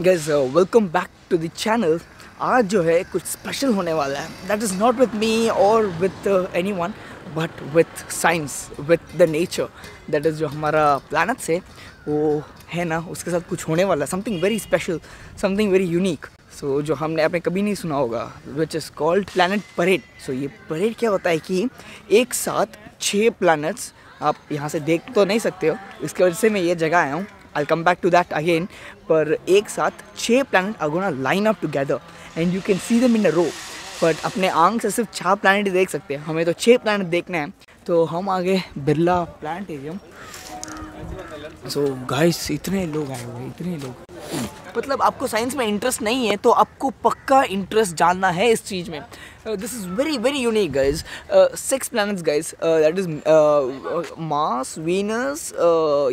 guys welcome back to the channel आज जो है कुछ स्पेशल होने वाला है. That is not with me और with anyone but with science with the nature that is जो हमारा प्लानट्स है वो है ना, उसके साथ कुछ होने वाला है. Something very special something very unique so जो हमने आपने कभी नहीं सुना होगा which is called planet parade so ये परेड क्या होता है कि एक साथ छः प्लानट्स आप यहाँ से देख तो नहीं सकते हो. इसकी वजह से मैं ये जगह आया हूँ. I come back to that again पर एक साथ छः planet are gonna line up together and you can see them in a row but अपने आंग से सिर्फ़ चार प्लानट देख सकते हैं। हमें तो छः प्लानट देखने हैं। तो हम आगे बिरला प्लानटेरियम सो गाइस इतने लोग आए हुए, इतने लोग। मतलब आपको साइंस में इंटरेस्ट नहीं है तो आपको पक्का इंटरेस्ट जानना है इस चीज़ में। This is very very unique guys six planets guys that is Mars Venus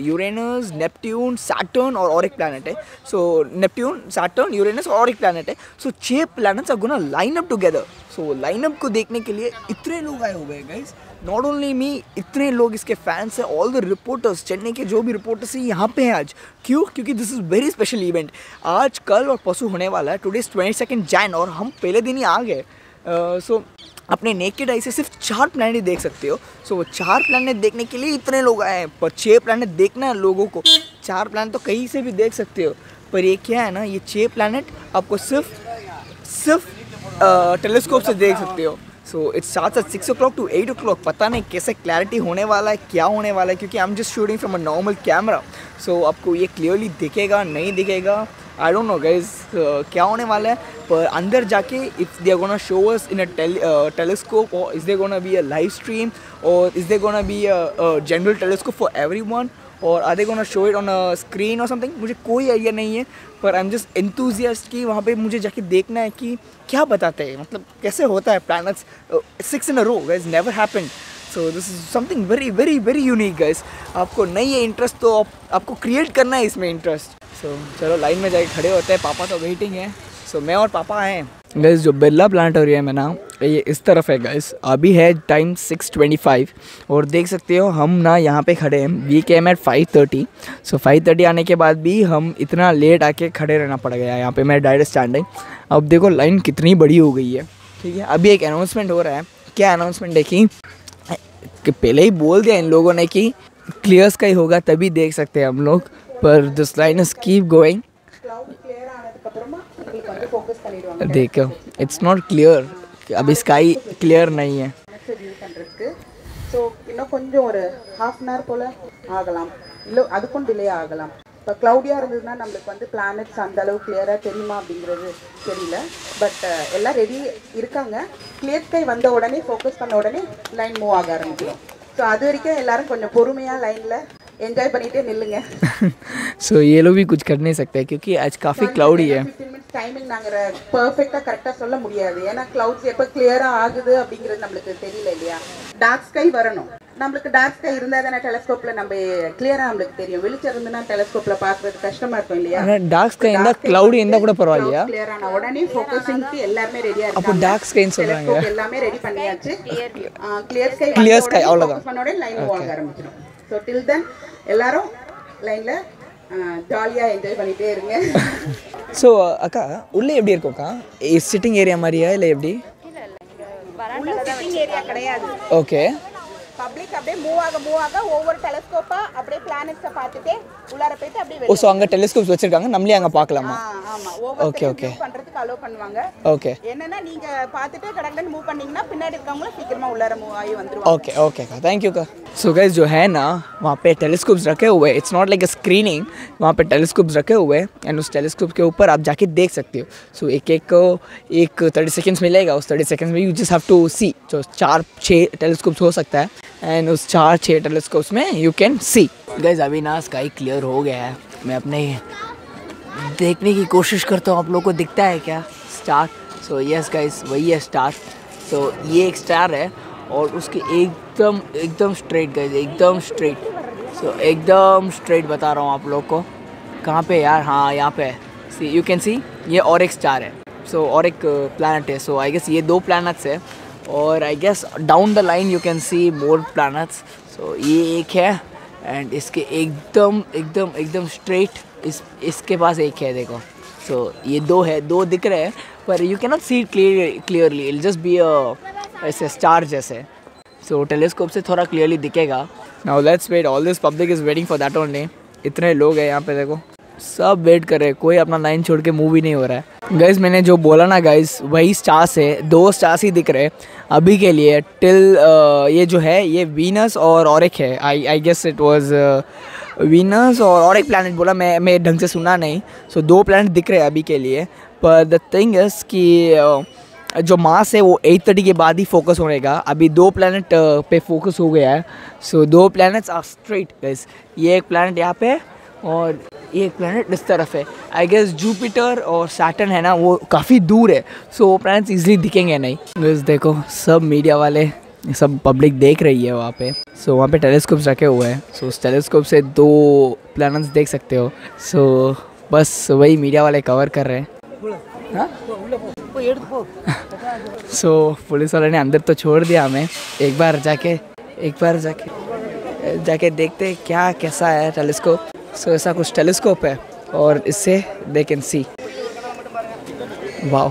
Uranus Neptune Saturn और और एक प्लानट है. सो नेपट्यून सैटर्न यूरेनस और एक प्लानट है. सो छः planets are gonna line up together so lineup को देखने के लिए इतने लोग आए हुए हैं गाइज़ नॉट ओनली मी इतने लोग इसके फैंस हैं ऑल द रिपोर्टर्स चेन्नई के जो भी रिपोर्टर्स हैं, यहाँ पे हैं आज. क्यों? क्योंकि this is very special event आज, कल और परसों होने वाला है. Today is twenty second Jan और हम पहले दिन ही आ गए. सो अपने नेकेड आई से सिर्फ़ चार प्लानट देख सकते हो. सो वो चार प्लानट देखने के लिए इतने लोग आए हैं. पर छः प्लानट देखना है लोगों को. चार प्लानट तो कहीं से भी देख सकते हो. पर ये क्या है ना, ये छः प्लानट आपको सिर्फ़ सिर्फ़ टेलीस्कोप से देख सकते हो। सो इट्स साथ at six o'clock to eight o'clock पता नहीं कैसे क्लैरिटी होने वाला है, क्या होने वाला है, क्योंकि I am just shooting from a normal camera so आपको ये क्लियरली दिखेगा, नहीं दिखेगा आई डोंट नो गाइज़ क्या होने वाला है। पर अंदर जाके if they gonna show us in a telescope और is they gonna be a live stream और is they gonna be a general telescope for everyone और आधे gonna show it on screen और समथिंग मुझे कोई आइडिया नहीं है पर आई एम जस्ट एंथुजियास्ट कि वहाँ पे मुझे जाके देखना है कि क्या बताते हैं। मतलब कैसे होता है planets six in a row guys never happen so this is something very very very unique guys आपको नहीं है इंटरेस्ट तो आप, आपको क्रिएट करना है इसमें इंटरेस्ट सो so, चलो लाइन में जाके खड़े होते हैं। पापा तो वेटिंग है। सो so, मैं और पापा आए हैं। गैस जो बिरला प्लानटोरियम है ना ये इस तरफ़ है गाइस अभी है टाइम 6:25 और देख सकते हो हम ना यहाँ पे खड़े हैं। वी केम एट 5:30 सो 5:30 आने के बाद भी हम इतना लेट आके खड़े रहना पड़ गया यहाँ पे। मैं डायरेक्ट स्टैंड है। अब देखो लाइन कितनी बड़ी हो गई है। ठीक है अभी एक अनाउंसमेंट हो रहा है। क्या अनाउंसमेंट है कि कि पहले ही बोल दिया इन लोगों ने कि क्लियर्स का ही होगा तभी देख सकते हैं हम लोग। पर this line is keep going देखो इट्स नॉट क्लियर अभी स्काई क्लियर नहीं है வியூ பண்ணுறதுக்கு ஸோ இன்னும் கொஞ்சம் ஒரு ஹாஃப் அன் ஹவர் போல் ஆகலாம் இல்லை அதுக்கும் டிலே ஆகலாம் இப்போ க்ளவுடியாக இருந்ததுன்னா நம்மளுக்கு வந்து பிளானட்ஸ் அந்த அளவு கிளியராக தெரியுமா அப்படிங்கிறது தெரியல பட் எல்லாம் ரெடி இருக்காங்க கிளியர் ஸ்கை வந்த உடனே ஃபோக்கஸ் பண்ண உடனே லைன் மூவ் ஆக ஆரம்பிக்கும் ஸோ அது வரைக்கும் எல்லாரும் கொஞ்சம் பொறுமையாக லைனில் என்ஜாய் பண்ணிகிட்டே நில்லுங்க सो ये लोग भी कुछ कर नहीं सकते क्योंकि आज काफ़ी क्लाउडी है ஃபிஃப்டீன் மினிட்ஸ் டைமிங் நாங்கள் பர்ஃபெக்டாக கரெக்டாக சொல்ல முடியாது. ஏன்னா கிளவுட்ஸ் எப்போ கிளியராக ஆகுது அப்படிங்கிறது நம்மளுக்கு தெரியல இல்லையா? டார்க் ஸ்கை வரணும். நம்மளுக்கு டார்க் ஸ்கை இருந்தால் தானே டெலஸ்கோப்பில் நம்ம கிளியராக நம்மளுக்கு தெரியும். வெளிச்சம் இருந்துன்னா டெலஸ்கோப்பில் பார்க்குறது கஷ்டமாக இருக்கும் இல்லையா? டார்க் ஸ்கை இருந்தால் க்ளவுடி இருந்தால் கூட பரவாயில்லையா? கிளியர் ஆன உடனே ஃபோக்கஸிங்க்கு எல்லாருமே ரெடியாக அப்போ இருக்காங்க டார்க் ஸ்கைன்னு சொல்கிறாங்க எல்லாமே ரெடி பண்ணியாச்சு. கிளியர் ஸ்கை Clear sky, அவ்வளவுதான். பண்ண உடனே லைன் மூவ் ஆக ஆரம்பிச்சிடும். ஸோ டில் தென் எல்லாரும் லைனில் ஜாலியாக என்ஜாய் பண்ணிகிட்டே இருங்க. ஸோ அக்கா உள்ளே எப்படி இருக்கும் அக்கா? சிட்டிங் ஏரியா மாதிரியா இல்லை எப்படி? ஏரியா கிடையாது ஓகே பப்ளிக் அப்படியே மூவ் ஆக மூவ் ஆக ஒவ்வொரு டெலஸ்கோப்பா அப்படியே பிளானட்ஸை பார்த்துட்டு உள்ளார போயிட்டு அப்படியே ஓ ஸோ அங்கே டெலிஸ்கோப்ஸ் வச்சுருக்காங்க நம்மளே அங்கே பார்க்கலாமா ஆ, ஆமா ஒவ்வொரு Okay, okay. பண்றதுக்கு அலோ பண்ணுவாங்க ओके என்னன்னா நீங்க பார்த்துட்டு கடகடன் மூவ் பண்ணீங்கன்னா பின்னாடி இருக்கவங்களும் சீக்கிரமா உள்ளார மூவ் ஆகி வந்துருவாங்க ओके ओके का थैंक यू का सो गाइस जो है ना वहाँ पे टेलीस्कोप्स रखे हुए it's not like a screening वहाँ पे टेलीस्कोप्स रखे हुए हैं एंड उस टेलीस्कोप के ऊपर आप जाके देख सकते हो सो एक एक एक थर्टी सेकेंड्स मिलेगा उस थर्टी सेकेंड्स में you just have to see जो चार छः टेलीस्कोप्स हो सकता है एंड उस चार छः टेलीस्कोप्स में यू कैन सी गाइस अभी ना स्काई क्लियर हो गया है. मैं अपने देखने की कोशिश करता हूँ आप लोग को दिखता है क्या? स्टार सो यस गाइस वही है स्टार सो ये एक स्टार है और उसके एकदम एकदम स्ट्रेट गाइस एकदम स्ट्रेट सो so, एकदम स्ट्रेट बता रहा हूँ आप लोग को. कहाँ पे यार? हाँ यहाँ पे सी यू कैन सी ये और एक स्टार है. सो so, और एक प्लानट है. सो आई गेस ये दो प्लानट्स है. और I guess down the line you can see more planets so ये एक है एंड इसके एकदम एकदम एकदम स्ट्रेट इस इसके पास एक है देखो। सो so, ये दो है दो दिख रहे हैं पर you cannot see clear clearly just be ऐसे स्टार जैसे। सो so, टेलीस्कोप से थोड़ा क्लियरली दिखेगा। Now let's wait all this public is waiting for that only इतने लोग हैं यहाँ पे देखो। सब वेट कर रहे हैं। कोई अपना लाइन छोड़ के मूव ही नहीं हो रहा है। गाइज़ मैंने जो बोला ना गाइज़ वही स्टार्स है। दो स्टार्स ही दिख रहे हैं। अभी के लिए टिल ये जो है ये वीनस और और एक है। I I guess it was Venus और और एक प्लानट बोला मैं मैं ढंग से सुना नहीं। सो so, दो प्लानट दिख रहे हैं अभी के लिए। पर द थिंग इज़ कि uh, जो मास है वो एट थर्टी के बाद ही फोकस होनेगा। अभी दो प्लानट पे फोकस हो गया है। So so, two planets are straight guys ये एक प्लानट यहाँ पे और ये प्लानट इस तरफ़ है। आई गेस जूपिटर और सैटर्न है ना वो काफ़ी दूर है। सो वो प्लानट्स इजीली दिखेंगे नहीं। बस देखो सब मीडिया वाले सब पब्लिक देख रही है वहाँ पे। सो so, वहाँ पे टेलीस्कोप्स रखे हुए हैं। सो so, उस टेलीस्कोप से दो प्लानट्स देख सकते हो। सो so, बस वही मीडिया वाले कवर कर रहे हैं। सो so, पुलिस वाले ने अंदर तो छोड़ दिया हमें। एक बार जाके एक बार जाके जाके देखते क्या कैसा है टेलीस्कोप सो ऐसा कुछ टेलीस्कोप है और इससे दे कैन सी वाओ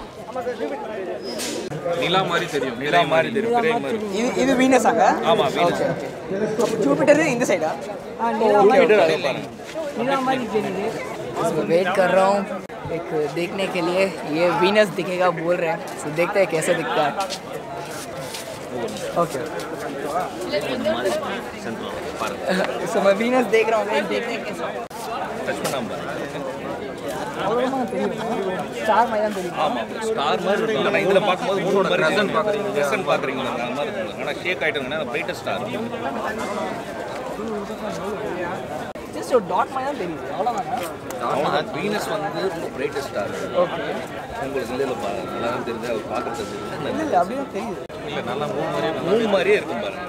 தெரியும் தெரியும் கிரே இது இது வீனஸ் ஆமா வீனஸ் ஜூபிட்டர் இந்த சைடா वेट कर रहा हूँ। एक देखने के लिए ये वीनस दिखेगा बोल रहे हैं। तो देखते हैं कैसे दिखता है। ओके सो मैं वीनस देख रहा हूँ देखते हैं कैसा டச் பண்ணாம பாருங்க. स्टार मैदान தெரியும் ஆமா ஸ்டார் மாதிரி இருக்கும் ஆனா இதுல பார்க்கும்போது மூணு மாதிரி ரெசன் பாக்குறீங்க ரெசன் பாக்குறீங்க அந்த மாதிரி இருக்கும் ஆனா ஷேக் ஆயிட்டுங்கன்னா பிரைட்டஸ்ட் ஸ்டார் ஜஸ்ட் ஒரு டாட் மேதான் தெரியுது அவ்வளோதாங்க வீனஸ் வந்து ரொம்ப பிரைட்டஸ்ட் ஸ்டார் ஓகே உங்களுக்கு இல்ல இல்ல பாருங்க நல்லா தான் தெரியுது அது பார்க்கறதுக்கு இல்லை இல்லை அப்படியே தெரியுது இல்ல நல்லா மூணு மாதிரியே மூணு மாதிரியே இருக்கும் பாருங்க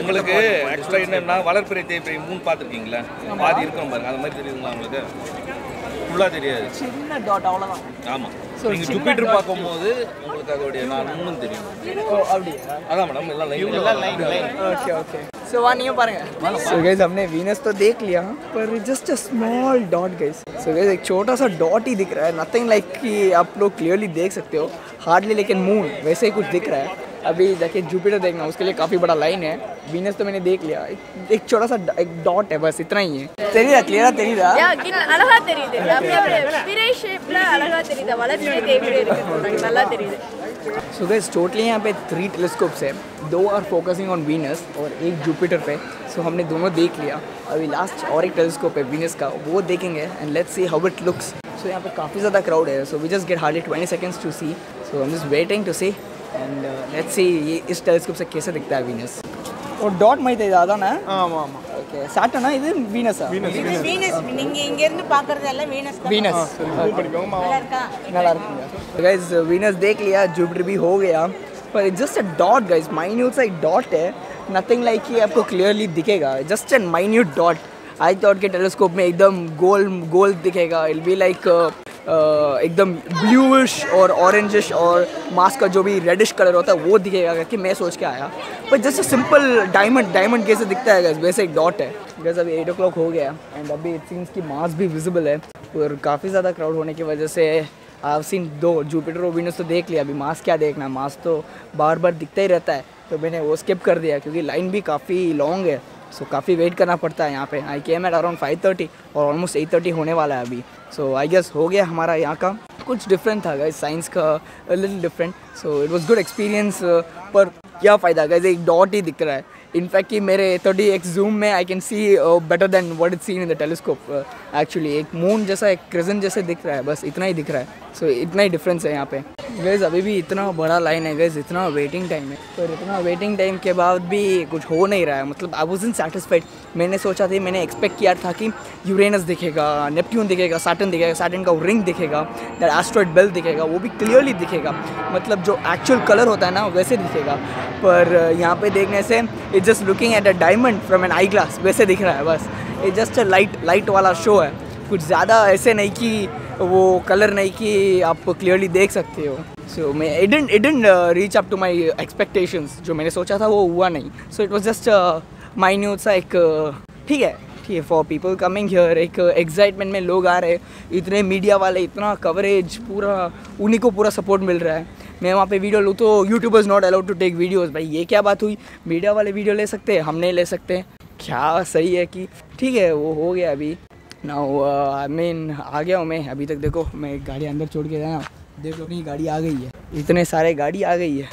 உங்களுக்கு ஆக்சுவலாக என்னன்னா வளர்ப்பிறை தேய்ப்பிறை மூணு பார்த்துருக்கீங்களா பாதி இருக்கும் பாருங்க அது மாதிரி தெரியுதுங்களா உங்களுக்கு ஃபுல்லாக தெரியாது சின்ன டாட் அவ்வளோதான் ஆமாம் நீங்கள் ஜூபிட்டர் பார்க்கும்போது உங்களுக்கு அதோடைய நான் மூணும் தெரியும் ஓ அப்படியா அதான் மேடம் எல்லாம் லைன் எல்லாம் line line okay okay so one ये पाएंगे सो गाइस हमने वीनस तो देख लिया पर just a small dot guys so guys एक छोटा सा डॉट ही दिख रहा है नथिंग लाइक कि आप लोग क्लियरली देख सकते हो हार्डली लेकिन मून वैसे ही कुछ दिख रहा है अभी देखिए जुपिटर देखना उसके लिए काफ़ी बड़ा लाइन है वीनस तो मैंने देख लिया एक, एक छोटा सा एक डॉट है बस इतना ही है தெரியுதா கிளியரா தெரியுதா யா, கிட்ட அழகா தெரியுது அப்படியே அப்படியே பிறை ஷேப்ல அழகா தெரியுது வளர்ச்சி தேவையே இருக்கு நல்லா தெரியுது सो गैस टोटली यहाँ पे थ्री टेलीस्कोप्स है दो आर फोकसिंग ऑन वीनस और एक जुपिटर पे सो हमने दोनों देख लिया अभी लास्ट और एक टेलीस्कोप है वीनस का वो देखेंगे and let's see how it looks so यहाँ पे काफ़ी ज़्यादा क्राउड है so we just get hardly twenty seconds to see so I am just waiting to see and let's see इस telescope and let see is டெலிஸ்கோப்ஸை கேஸை திக்தா Venus ஒரு dot மை हाँ हाँ ओके सैटर्न ஓகே इधर वीनस है वीनस वीनस நீங்க இங்க இருந்து பாக்குறது எல்லாம் வீனஸ் தான். வீனஸ் நல்லா இருக்குங்க. गाइस वीनस देख लिया जुपिटर भी हो गया पर it's just a dot guys minute सा एक डॉट है नथिंग लाइक ये आपको क्लियरली दिखेगा. Just a minute dot I thought के टेलीस्कोप में एकदम गोल गोल दिखेगा. इट विल बी लाइक एकदम ब्लूइश और ऑरेंजिश और मास्क का जो भी रेडिश कलर होता है वो दिखेगा करके मैं सोच के आया। पर जस्ट सिंपल डायमंड डायमंड कैसे दिखता है guys, वैसे एक डॉट है। गैस अभी एट ओ हो गया एंड अभी इट सीन्स की मास भी विजिबल है और काफ़ी ज़्यादा क्राउड होने की वजह से आई सीन दो जुपिटर वीनस तो देख लिया। अभी मास क्या देखना मास तो बार बार दिखता ही रहता है। तो मैंने वो स्किप कर दिया क्योंकि लाइन भी काफ़ी लॉन्ग है। सो काफ़ी वेट करना पड़ता है यहाँ पे। I came at around five thirty और ऑलमोस्ट एट थर्टी होने वाला है अभी। सो आई गेस हो गया हमारा यहाँ का। कुछ डिफरेंट था गाइस साइंस का little different so it was good experience पर क्या फ़ायदा गाइस एक डॉट ही दिख रहा है। इनफैक्ट कि मेरे 30 एक्स जूम में I can see better than what is seen in the telescope actually एक मून जैसा एक क्रिजन जैसे दिख रहा है बस इतना ही दिख रहा है। सो so, इतना ही डिफरेंस है यहाँ पे। गैस अभी भी इतना बड़ा लाइन है गैस इतना वेटिंग टाइम है। पर इतना वेटिंग टाइम के बाद भी कुछ हो नहीं रहा है। मतलब आई वॉज़ इन सेटिस्फाइड मैंने सोचा था, मैंने एक्सपेक्ट किया था कि यूरेनस दिखेगा नेपट्यून दिखेगा सैटर्न दिखेगा सैटर्न का रिंग दिखेगा दैट एस्ट्रॉइड बेल्ट दिखेगा, वो भी क्लियरली दिखेगा। मतलब जो एक्चुअल कलर होता है ना, वैसे दिखेगा। पर यहाँ पे देखने से it just looking at a diamond from an eye glass वैसे दिख रहा है, बस। ये जस्ट अ लाइट लाइट वाला शो है। कुछ ज़्यादा ऐसे नहीं कि वो कलर नहीं कि आप क्लियरली देख सकते हो। सो मैं it didn't reach up to my expectations जो मैंने सोचा था वो हुआ नहीं। So it was just minute सा एक uh, ठीक है ठीक है फॉर पीपल कमिंग हियर एक एक्साइटमेंट में लोग आ रहे हैं। इतने मीडिया वाले इतना कवरेज पूरा उन्हीं को पूरा सपोर्ट मिल रहा है। मैं वहाँ पे वीडियो लूँ तो YouTube is not allowed to take videos भाई ये क्या बात हुई? मीडिया वाले वीडियो ले सकते हैं हम नहीं ले सकते। क्या सही है कि ठीक है वो हो गया अभी। ना आई मीन आ गया हूँ मैं। अभी तक देखो, मैं गाड़ी अंदर छोड़ के जाना देख लो अपनी गाड़ी आ गई है। इतने सारे गाड़ी आ गई है।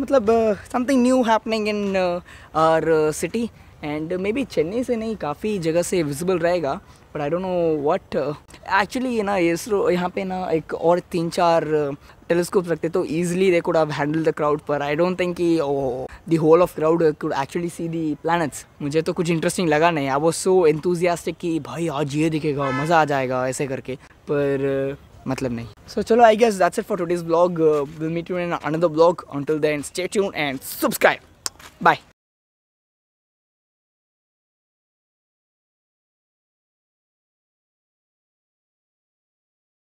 मतलब something new happening in our city and maybe Chennai से नहीं, काफ़ी जगह से विजिबल रहेगा। But I don't know what actually ना इसरो यहाँ पे ना एक और तीन चार टेलीस्कोप रखते तो easily they could have handle the crowd पर आई डोंट थिंक कि the whole of crowd could actually see the planets मुझे तो कुछ इंटरेस्टिंग लगा नहीं। आई वाज सो एंथुजियास्टिक कि भाई आज ये दिखेगा मज़ा आ जाएगा ऐसे करके। पर uh, मतलब नहीं। सो चलो I guess that's it for today's blog will meet you in another blog until then stay tuned and subscribe. Bye.